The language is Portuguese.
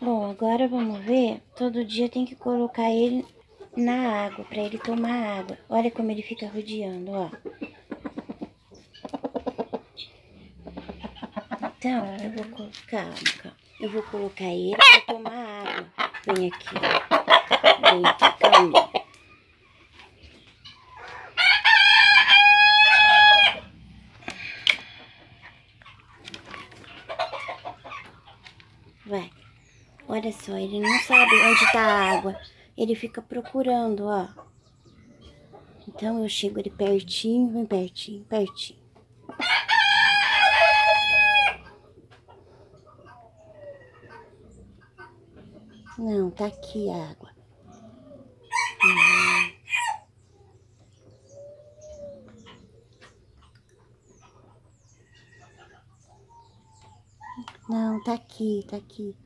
Bom, agora vamos ver. Todo dia tem que colocar ele na água, pra ele tomar água. Olha como ele fica rodeando, ó. Então, eu vou colocar, calma. Eu vou colocar ele pra tomar água. Vem aqui. Vem aqui, calma. Vai. Olha só, ele não sabe onde tá a água. Ele fica procurando, ó. Então eu chego ali pertinho, vem pertinho, pertinho. Não, tá aqui a água. Não, tá aqui, tá aqui.